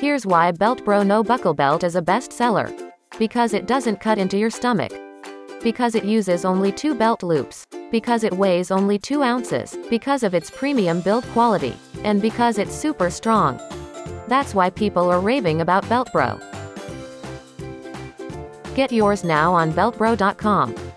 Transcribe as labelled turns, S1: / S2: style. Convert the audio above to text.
S1: Here's why BeltBro No Buckle Belt is a bestseller. Because it doesn't cut into your stomach. Because it uses only two belt loops. Because it weighs only 2 ounces. Because of its premium build quality. And because it's super strong. That's why people are raving about BeltBro. Get yours now on beltbro.com.